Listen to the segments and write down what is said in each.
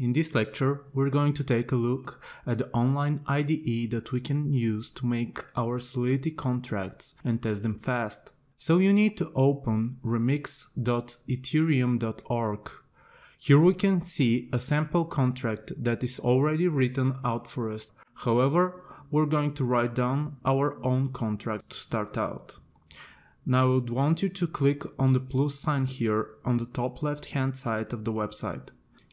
In this lecture, we're going to take a look at the online IDE that we can use to make our Solidity contracts and test them fast. So you need to open remix.ethereum.org. Here we can see a sample contract that is already written out for us. However, we're going to write down our own contract to start out. Now I would want you to click on the plus sign here on the top left hand side of the website.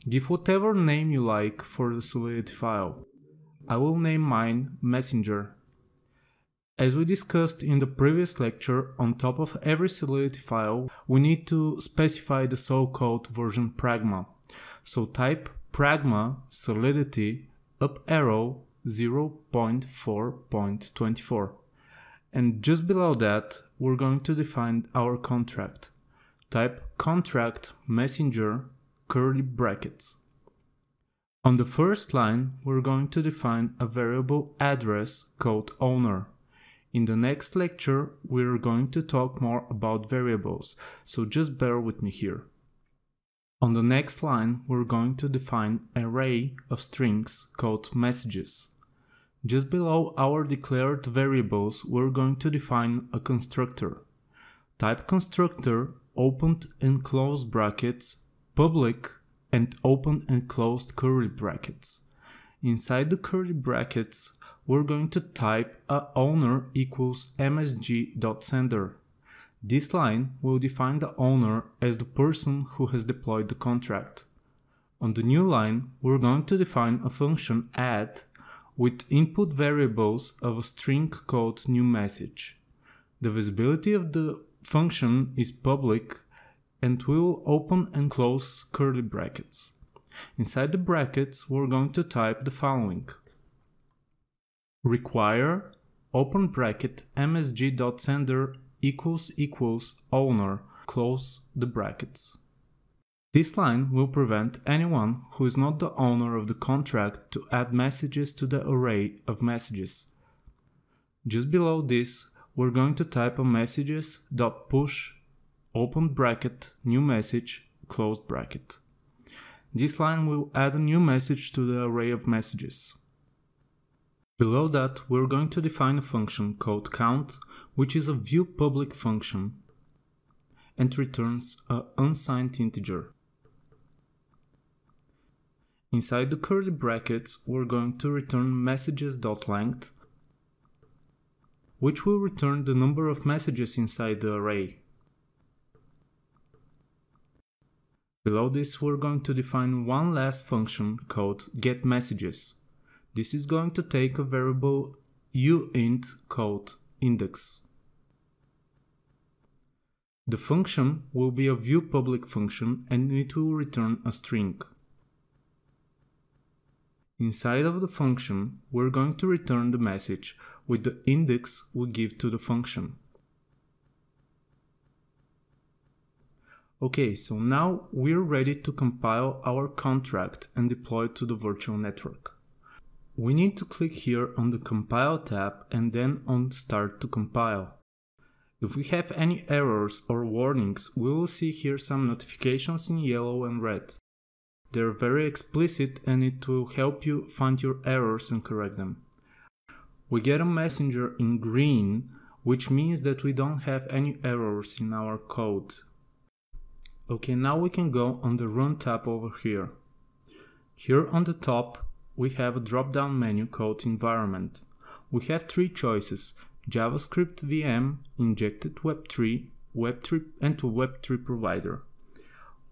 Give whatever name you like for the Solidity file. I will name mine Messenger. As we discussed in the previous lecture, on top of every Solidity file, we need to specify the so-called version pragma. So type pragma solidity up arrow 0.4.24. And just below that, we're going to define our contract. Type contract messenger curly brackets. On the first line, we're going to define a variable address called owner. In the next lecture, we're going to talk more about variables, so just bear with me here. On the next line, we're going to define an array of strings called messages. Just below our declared variables, we're going to define a constructor. Type constructor opened and closed brackets public and open and closed curly brackets. Inside the curly brackets, we're going to type a owner equals msg.sender. This line will define the owner as the person who has deployed the contract. On the new line, we're going to define a function add with input variables of a string called new message. The visibility of the function is public and we will open and close curly brackets. Inside the brackets, we're going to type the following. Require open bracket msg.sender equals equals owner close the brackets. This line will prevent anyone who is not the owner of the contract to add messages to the array of messages. Just below this, we're going to type a messages.push open bracket, new message, closed bracket. This line will add a new message to the array of messages. Below that, we're going to define a function called count, which is a view public function and returns an unsigned integer. Inside the curly brackets, we're going to return messages.length, which will return the number of messages inside the array. Below this, we're going to define one last function called getMessages. This is going to take a variable uint called index. The function will be a view public function and it will return a string. Inside of the function, we're going to return the message with the index we give to the function. Okay, so now we're ready to compile our contract and deploy it to the virtual network. We need to click here on the Compile tab and then on Start to compile. If we have any errors or warnings, we will see here some notifications in yellow and red. They're very explicit and it will help you find your errors and correct them. We get a messenger in green, which means that we don't have any errors in our code Okay, now we can go on the Run tab over here. Here on the top, we have a drop-down menu called Environment. We have three choices, JavaScript VM, Injected Web3, Web3 and Web3 provider.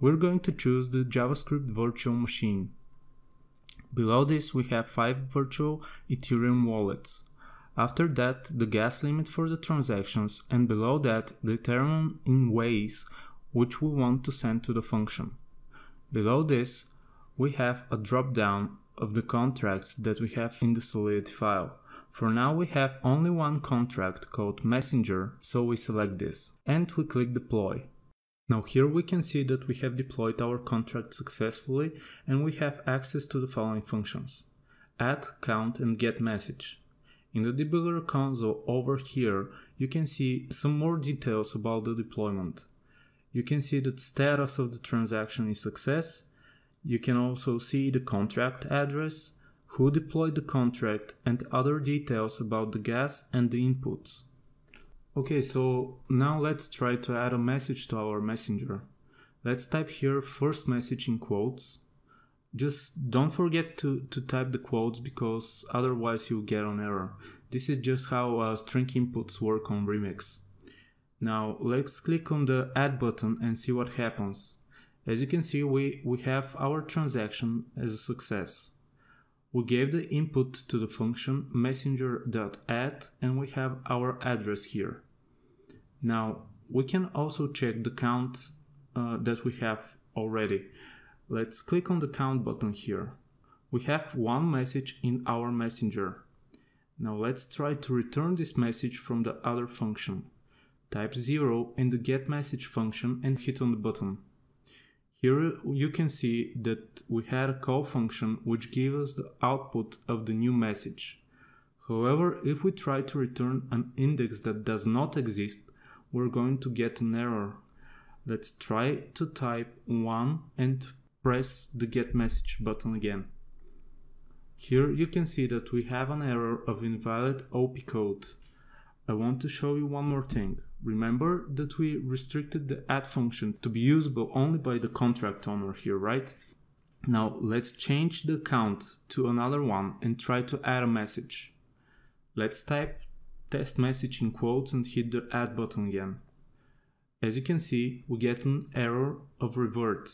We're going to choose the JavaScript virtual machine. Below this we have 5 virtual Ethereum wallets. After that the gas limit for the transactions and below that the Ethereum in ways which we want to send to the function. Below this, we have a drop-down of the contracts that we have in the Solidity file. For now we have only one contract called messenger, so we select this and we click deploy. Now here we can see that we have deployed our contract successfully and we have access to the following functions. Add, count and get message. In the debugger console over here you can see some more details about the deployment you can see that status of the transaction is success. You can also see the contract address, who deployed the contract and other details about the gas and the inputs. Okay, so now let's try to add a message to our messenger. Let's type here first message in quotes. Just don't forget to, to type the quotes because otherwise you'll get an error. This is just how uh, string inputs work on Remix. Now let's click on the add button and see what happens. As you can see, we, we have our transaction as a success. We gave the input to the function messenger.add and we have our address here. Now we can also check the count uh, that we have already. Let's click on the count button here. We have one message in our messenger. Now let's try to return this message from the other function. Type 0 in the getMessage function and hit on the button. Here you can see that we had a call function which gave us the output of the new message. However, if we try to return an index that does not exist, we're going to get an error. Let's try to type 1 and press the get message button again. Here you can see that we have an error of invalid OP code. I want to show you one more thing. Remember that we restricted the add function to be usable only by the contract owner here, right? Now let's change the count to another one and try to add a message. Let's type test message in quotes and hit the add button again. As you can see, we get an error of revert.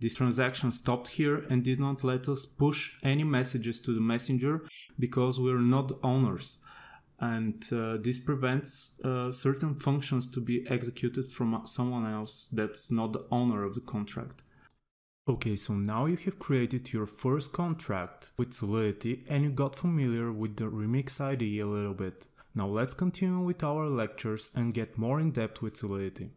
This transaction stopped here and did not let us push any messages to the messenger because we are not owners and uh, this prevents uh, certain functions to be executed from someone else that's not the owner of the contract. Okay, so now you have created your first contract with Solidity and you got familiar with the Remix IDE a little bit. Now let's continue with our lectures and get more in depth with Solidity.